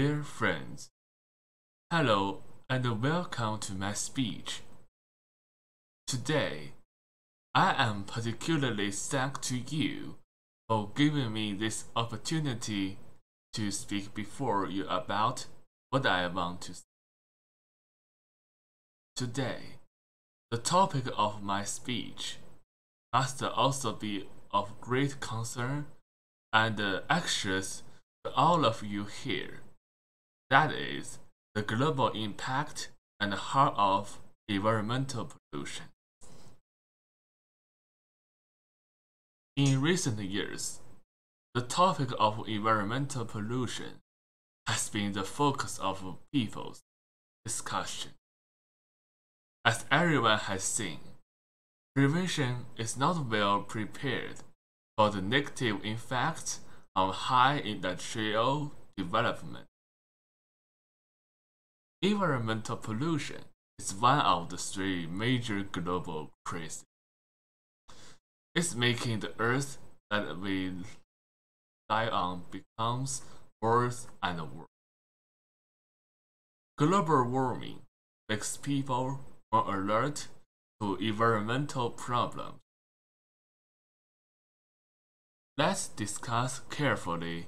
Dear friends, hello and welcome to my speech. Today, I am particularly thankful to you for giving me this opportunity to speak before you about what I want to say. Today, the topic of my speech must also be of great concern and anxious to all of you here. That is, the global impact and harm of environmental pollution. In recent years, the topic of environmental pollution has been the focus of people's discussion. As everyone has seen, prevention is not well prepared for the negative effects of high industrial development. Environmental pollution is one of the three major global crises. It's making the earth that we lie on becomes worse and worse. Global warming makes people more alert to environmental problems. Let's discuss carefully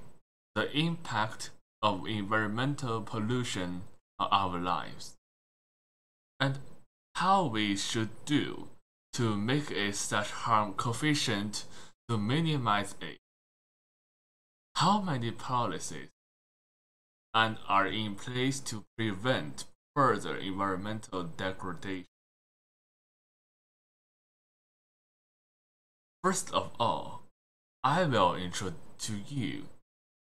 the impact of environmental pollution on our lives and how we should do to make a such harm coefficient to minimize it. How many policies and are in place to prevent further environmental degradation? First of all, I will introduce to you,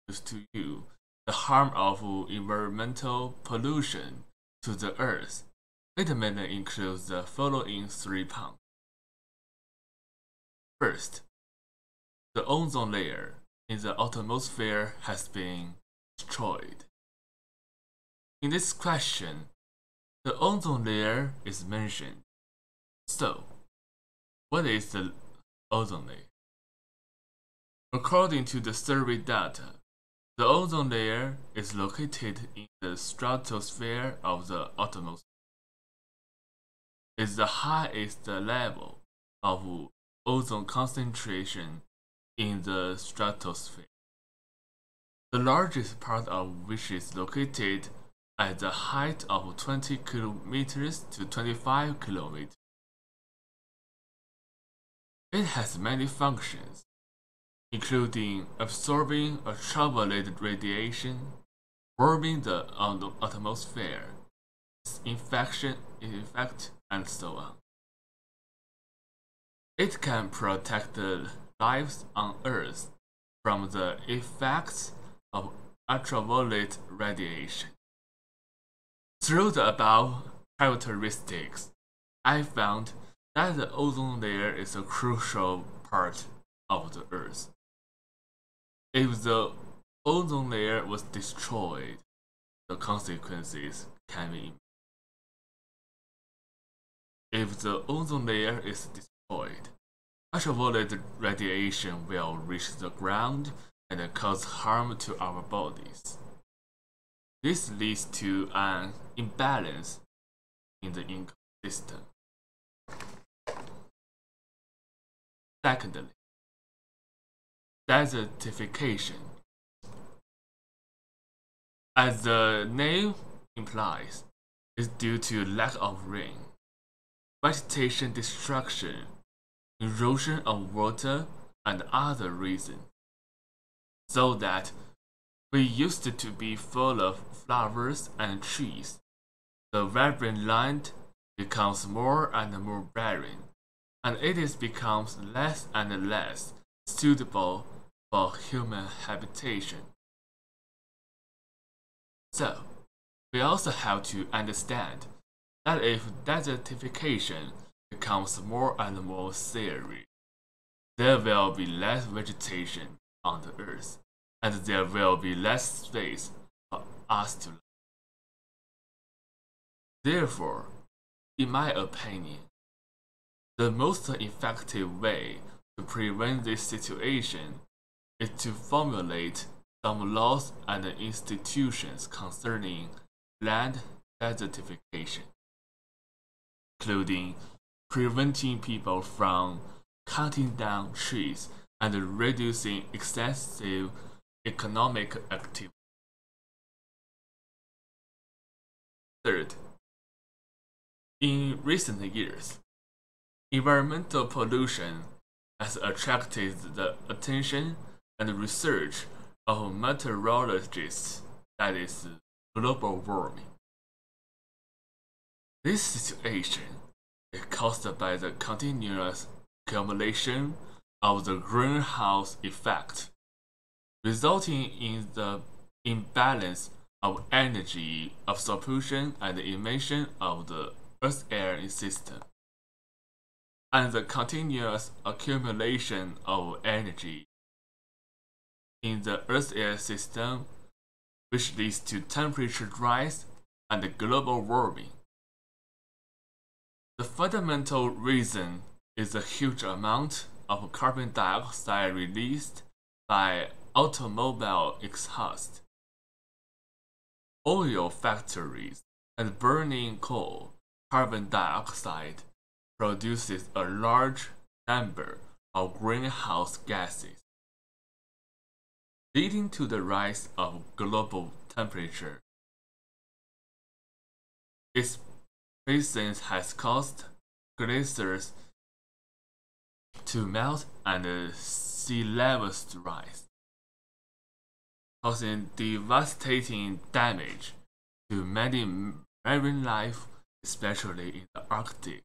to you the harm of environmental pollution to the earth. It mainly includes the following three points. First, the ozone layer in the atmosphere has been destroyed. In this question, the ozone layer is mentioned. So, what is the ozone layer? According to the survey data, the ozone layer is located in the stratosphere of the atmosphere. It's the highest level of ozone concentration in the stratosphere. The largest part of which is located at the height of 20 kilometers to 25 kilometers. It has many functions, including absorbing ultraviolet radiation, warming the atmosphere, infection effect, and so on. It can protect the lives on Earth from the effects of ultraviolet radiation. Through the above characteristics, I found that the ozone layer is a crucial part of the Earth. If the ozone layer was destroyed, the consequences can be if the ozone layer is destroyed, ultraviolet radiation will reach the ground and cause harm to our bodies. This leads to an imbalance in the ecosystem. Secondly, desertification. As the name implies, is due to lack of rain, vegetation destruction, erosion of water, and other reasons. So that we used to be full of flowers and trees. The vibrant land becomes more and more barren, and it is becomes less and less suitable for human habitation. So, we also have to understand that if desertification becomes more and more serious, there will be less vegetation on the earth, and there will be less space for us to live. Therefore, in my opinion, the most effective way to prevent this situation is to formulate some laws and institutions concerning land desertification, including preventing people from cutting down trees and reducing excessive economic activity. Third, in recent years, environmental pollution has attracted the attention and research of meteorologists that is global warming. This situation is caused by the continuous accumulation of the greenhouse effect, resulting in the imbalance of energy absorption and emission of the Earth's air system, and the continuous accumulation of energy in the Earth's air system, which leads to temperature rise and global warming. The fundamental reason is the huge amount of carbon dioxide released by automobile exhaust, oil factories, and burning coal. Carbon dioxide produces a large number of greenhouse gases, leading to the rise of global temperature. Its presence has caused glaciers to melt and sea levels to rise, causing devastating damage to many marine life, especially in the Arctic.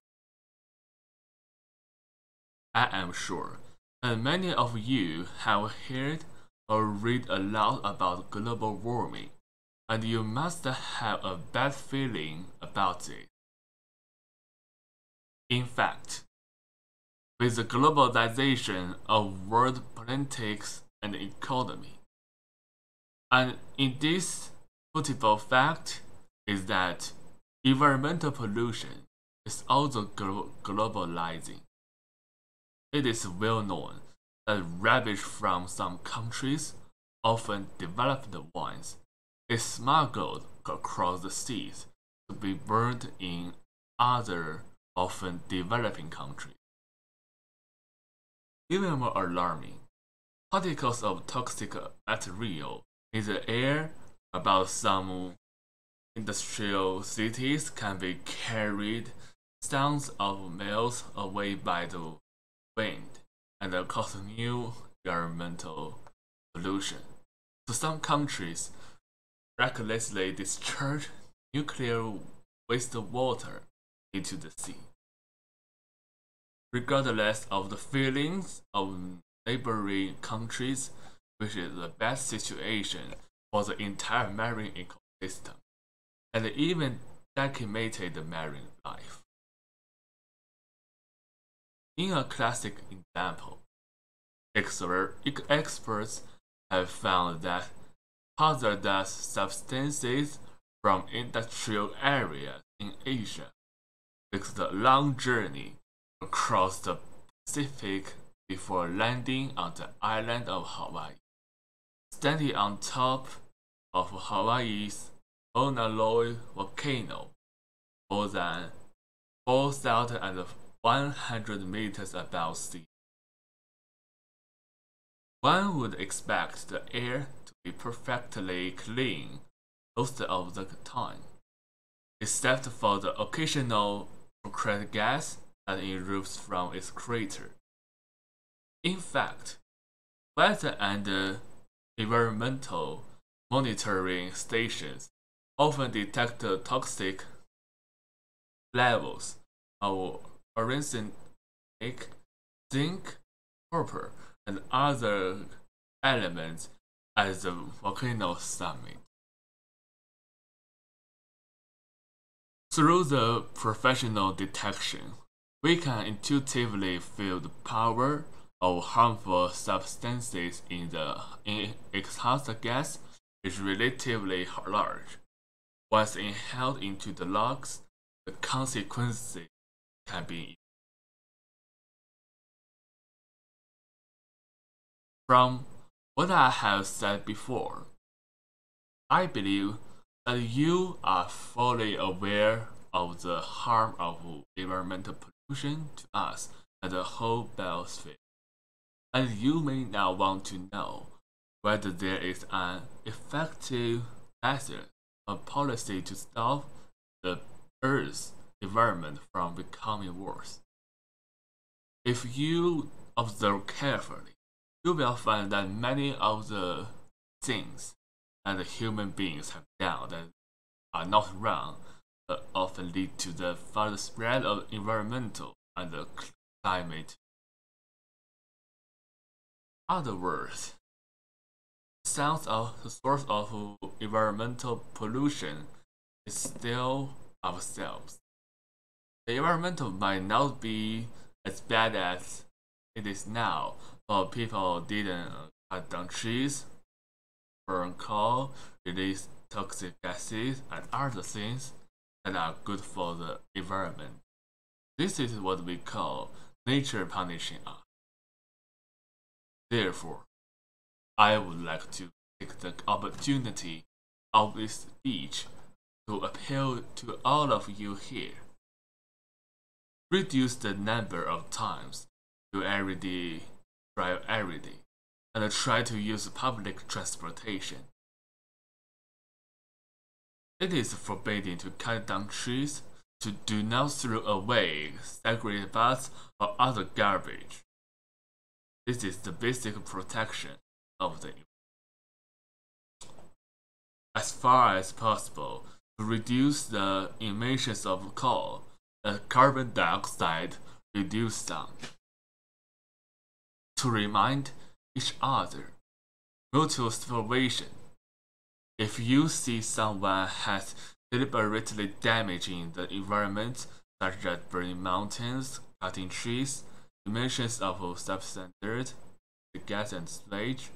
I am sure that many of you have heard or read a lot about global warming, and you must have a bad feeling about it. In fact, with the globalization of world politics and economy. An indisputable fact is that environmental pollution is also glo globalizing. It is well known that rubbish from some countries, often developed ones, is smuggled across the seas to be burned in other, often developing countries. Even more alarming, particles of toxic material in the air about some industrial cities can be carried thousands of miles away by the wind and cause new environmental pollution. So some countries recklessly discharge nuclear wastewater into the sea regardless of the feelings of neighboring countries, which is the best situation for the entire marine ecosystem, and even decimated the marine life. In a classic example, experts have found that hazardous substances from industrial areas in Asia makes the long journey across the Pacific before landing on the island of Hawaii. Standing on top of Hawaii's Mauna Loa volcano, more than 4,100 meters above sea. One would expect the air to be perfectly clean most of the time, except for the occasional concrete gas and erupts from its crater. In fact, weather and environmental monitoring stations often detect toxic levels of arsenic, zinc, copper, and other elements at the volcano summit. Through the professional detection we can intuitively feel the power of harmful substances in the in exhaust gas is relatively large. Once inhaled into the lungs, the consequences can be from what I have said before. I believe that you are fully aware of the harm of environmental pollution to us and the whole biosphere. And you may now want to know whether there is an effective method or policy to stop the Earth's environment from becoming worse. If you observe carefully, you will find that many of the things that human beings have done that are not wrong but often lead to the further spread of environmental and the climate. Other words, source of the source of environmental pollution is still ourselves. The environment might not be as bad as it is now, but people didn't cut down trees, burn coal, release toxic gases, and other things that are good for the environment. This is what we call nature punishing us. Therefore, I would like to take the opportunity of this speech to appeal to all of you here. Reduce the number of times you every day drive every day and try to use public transportation. It is forbidden to cut down trees, to do not throw away segregated butts or other garbage. This is the basic protection of the as far as possible to reduce the emissions of coal and carbon dioxide reduce them. To remind each other, mutual supervision. If you see someone has deliberately damaging the environment, such as burning mountains, cutting trees, emissions of substandard, the gas and sludge,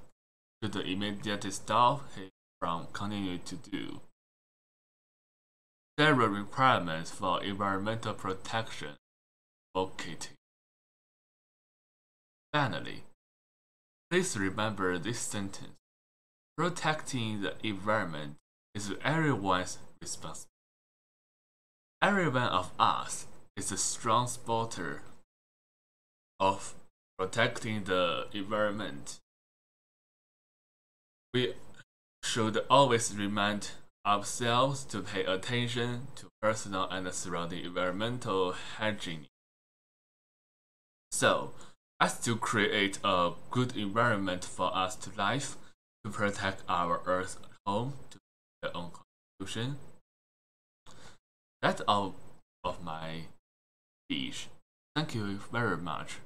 should immediately stop him from continuing to do. Several requirements for environmental protection advocated. Finally, please remember this sentence. Protecting the environment is everyone's responsibility. Every one of us is a strong supporter of protecting the environment. We should always remind ourselves to pay attention to personal and surrounding environmental hygiene. So, as to create a good environment for us to live, to protect our Earth home, to their own contribution. That's all of my speech. Thank you very much.